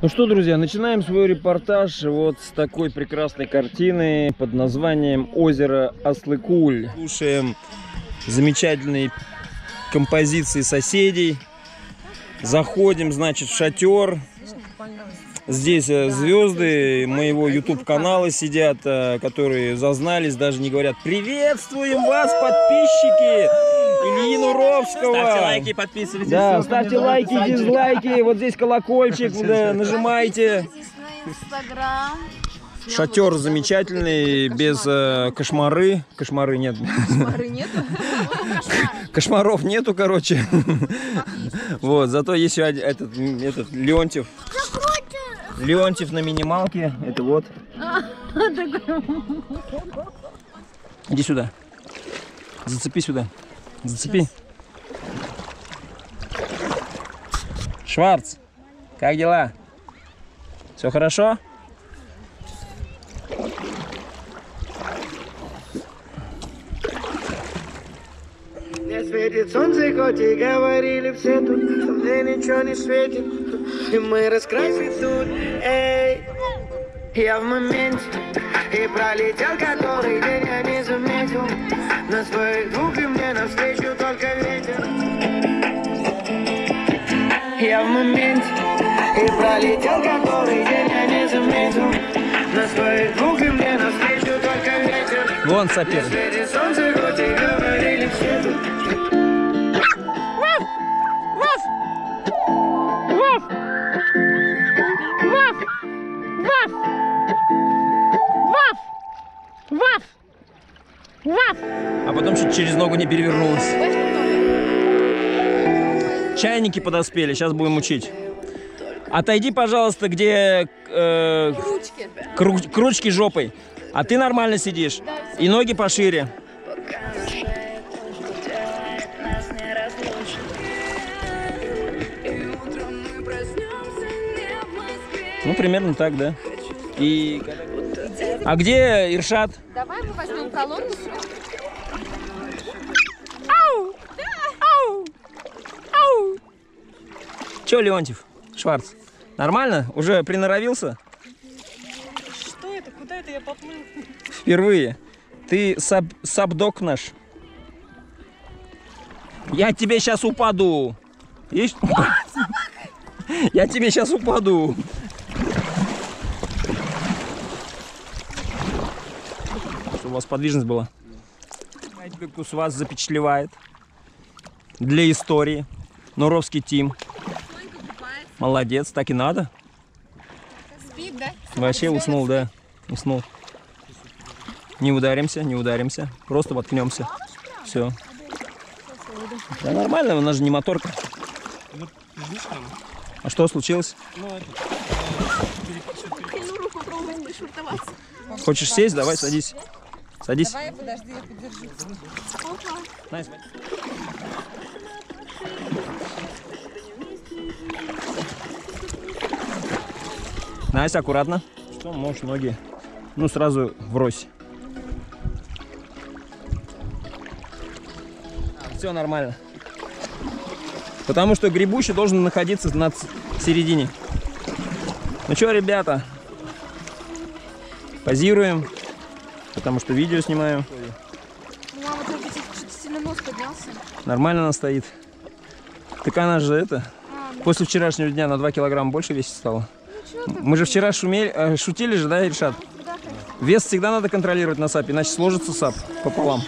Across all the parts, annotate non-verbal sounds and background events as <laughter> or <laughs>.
Ну что, друзья, начинаем свой репортаж вот с такой прекрасной картины под названием «Озеро Аслыкуль». Слушаем замечательные композиции соседей. Заходим, значит, в шатер. Здесь э, звезды моего YouTube канала сидят, э, которые зазнались, даже не говорят «Приветствуем вас, подписчики!» Ильи Нуровского. Ставьте лайки, подписывайтесь. Да, ставьте лайки, дизлайки, вот здесь колокольчик, да, нажимайте. Инстаграм. Шатер замечательный, без э, кошмары. Кошмары нет. Пары нету. <laughs> Кошмаров нету, короче. Вот, зато есть еще этот, этот Леонтьев. Леонтьев на минималке. Это вот. <laughs> Иди сюда. Зацепи сюда. Зацепи. Шварц, как дела? Все хорошо? Не светит солнце, хоть и говорили все тут, что мне ничего не светит. И мы раскрасим тут, эй. Я в моменте, и пролетел который день, я не заметил. На своих двух и мне навстречу только ветер. Я в моменте, и пролетел который день, я не заметил. На своих двух и мне навстречу только ветер. Вон и говорили все чуть через ногу не перевернулась. Чайники подоспели, сейчас будем учить. Отойди, пожалуйста, где э, Ручки. кру- к ручке жопой. А ты нормально сидишь. И ноги пошире. Ну, примерно так, да. И... А где Иршат? Давай мы возьмем колонку. Че, Леонтьев? Шварц? Нормально? Уже приноровился? Что это? Куда это я поплыл? Впервые. Ты саб, сабдок наш. Я тебе сейчас упаду. Видишь? <laughs> Я тебе сейчас упаду. Чтобы у вас подвижность была. Знаете, как с вас запечатлевает. Для истории. Нуровский тим. Молодец, так и надо. Спит, да? Вообще уснул, да. Уснул. Не ударимся, не ударимся. Просто воткнемся. Все. Да нормально, у нас же не моторка. А что случилось? Хочешь сесть? Давай, садись. Садись. Давай, подожди, я подержу. Настя. Настя, аккуратно. Что, можешь ноги. Ну, сразу врозь. Все нормально. Потому что гребущий должен находиться на середине. Ну что, ребята, позируем, потому что видео снимаю. Мама, только что-то сильно нос поднялся. Нормально она стоит. Так она же это, А, ну после вчерашнего дня на 2 килограмма больше весить стала. Мы же вчера шумели, э, шутили же, да, Ильшат? Вес всегда надо контролировать на САПе, иначе сложится САП пополам.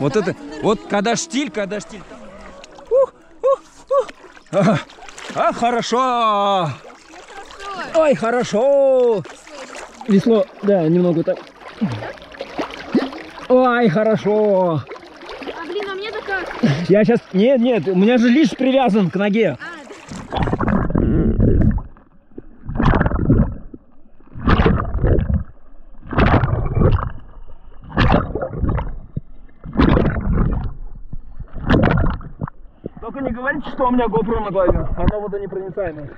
Вот это, вот когда штиль, когда штиль. Ух, ух, ух. А, а, хорошо. Ой, хорошо. Весло, да, немного так. Ой, хорошо. А, блин, а мне-то как? Я сейчас... Нет, нет, у меня же лишь привязан к ноге. Только не говорите, что у меня GoPro на голове. Оно водонепроницаемое.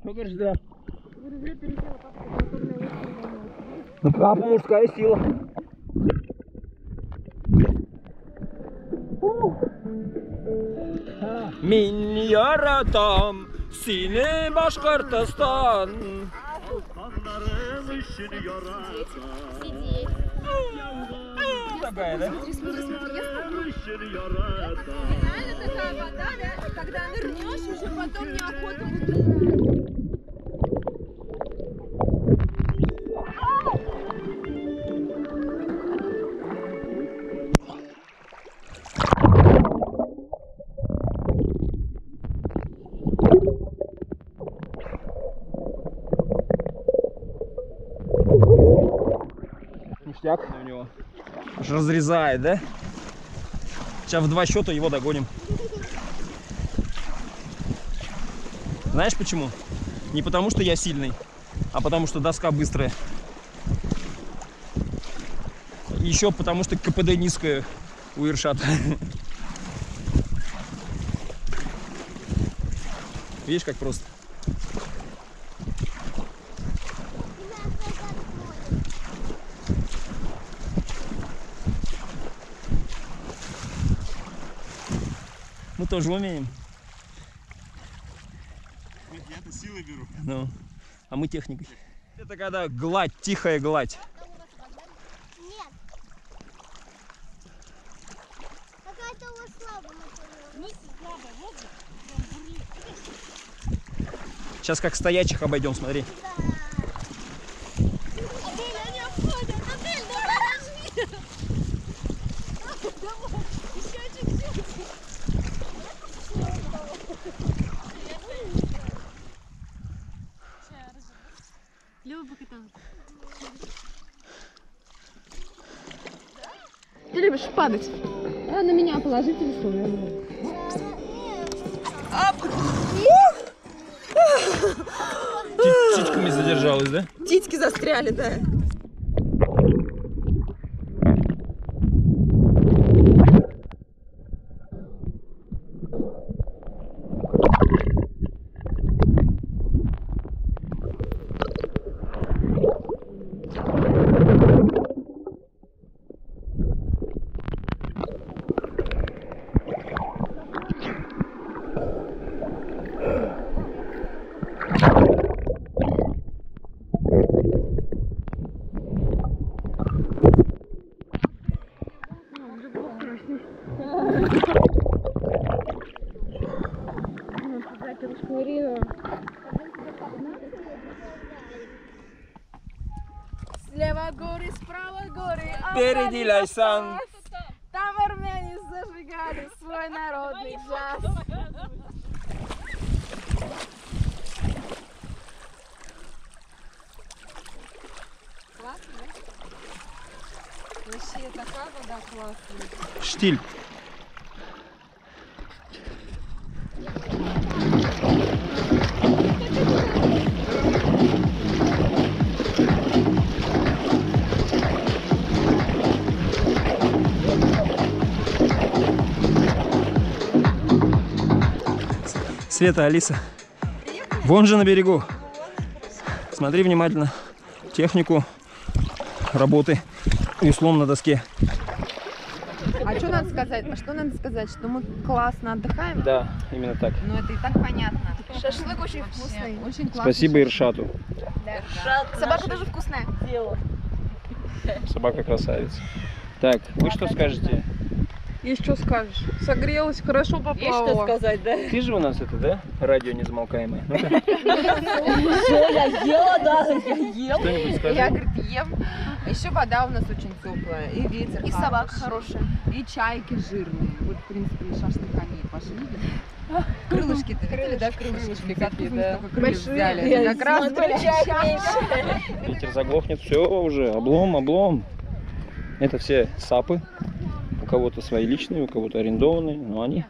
Что говоришь, да? Ну, папа, мужская сила. Min yaratan seni Başkortoston. Такая, да? Реально такая вода, да? Когда нырнешь, уже потом неохота Аж разрезает, да? Сейчас в два счета его догоним. Знаешь почему? Не потому, что я сильный, а потому, что доска быстрая. Еще потому, что КПД низкое у Иршата. <laughs> Видишь, как просто? Тоже умеем. Я-то силой беру. Ну, а мы техникой. Это когда гладь, тихая гладь. Нет. Какая-то у вас слабая мотивация. Сейчас как стоячих обойдем, смотри. Адель, они обходят. Адель, давай нажми. Давай, еще чуть-чуть. Люба покаталась. Ты любишь падать? А на меня положи телефон. Титьками задержалась, да? Титьки застряли, да. Слева горы, справа горы. а Впереди. Кавказ. Там армяне зажигали свой народный джаз. Вообще такая вода классная. Штиль. Света, Алиса. Вон же на берегу. Смотри внимательно технику работы веслом на доске. А что надо сказать? А что надо сказать? Что мы классно отдыхаем? Да, именно так. Ну это и так понятно. Шашлык очень вкусный. Очень классно. Спасибо Иршату. Собака тоже вкусная. Собака красавица. Так, вы что скажете? Есть что скажешь? Согрелась, хорошо поплавала. сказать, да? Ты же у нас это, да? Радио незамолкаемое. <laughs> Ну-ка, я ела, да, я ела. Я, говорит, ем. Еще вода у нас очень теплая, и ветер И собака хорошая. и чайки жирные. Вот, в принципе, и шашлык они пошли. Крылышки-то видели, да, крылышки какие, да? Большие. как раз. Ветер заглохнет, все уже, облом, облом. Это все сапы. Кого-то свои личные, у кого-то арендованные, но они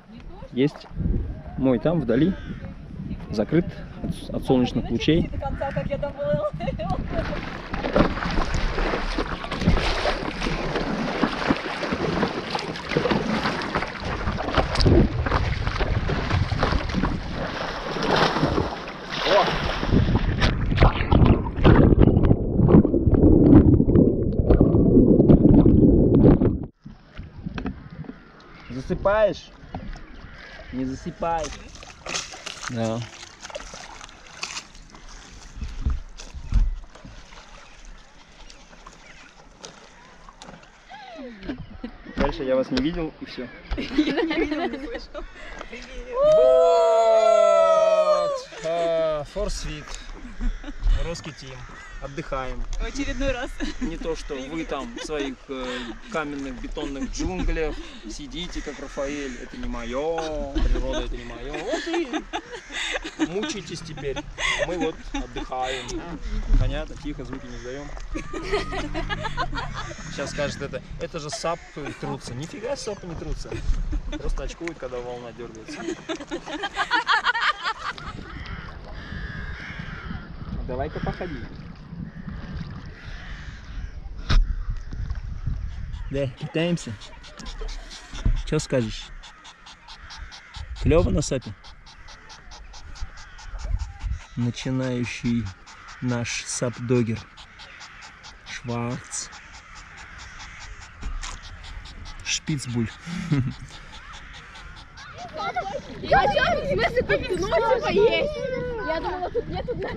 есть. Мой там вдали, закрыт от, от солнечных лучей. Засыпаешь? Не засыпаешь. Да. Дальше я вас не видел и все. Вот! Форсвит. Русский тим. Отдыхаем. В очередной раз. Не то, что вы там в своих э, каменных бетонных джунглях сидите, как Рафаэль. Это не мое, природа это не мое. Вот и мучаетесь теперь. А мы вот отдыхаем. Понятно, тихо, звуки не сдаем. Сейчас скажет это, это же сап трутся. Нифига сапы не трутся. Просто очкуют, когда волна дергается. Давай-ка походи. Да, катаемся. Что скажешь? Клево на сапе? Начинающий наш сап-догер. Шварц. Шпицбуль. Я что, в смысле, тут ну, типа есть? Я думала, тут нету дна.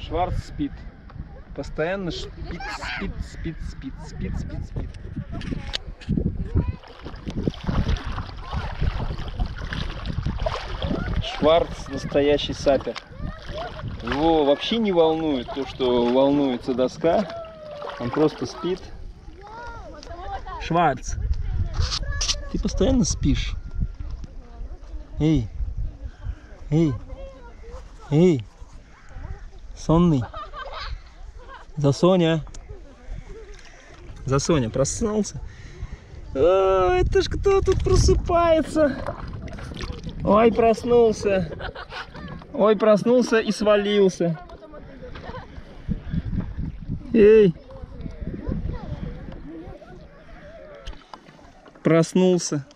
Шварц спит. Постоянно спит, спит, спит, спит, спит, спит, спит. Шварц настоящий сапер. Его вообще не волнует то, что волнуется доска. Он просто спит. Шварц, ты постоянно спишь. Эй, эй, эй, сонный. За Соня. За Соня проснулся. О, это ж кто тут просыпается? Ой, проснулся. Ой, проснулся и свалился. Эй. Проснулся.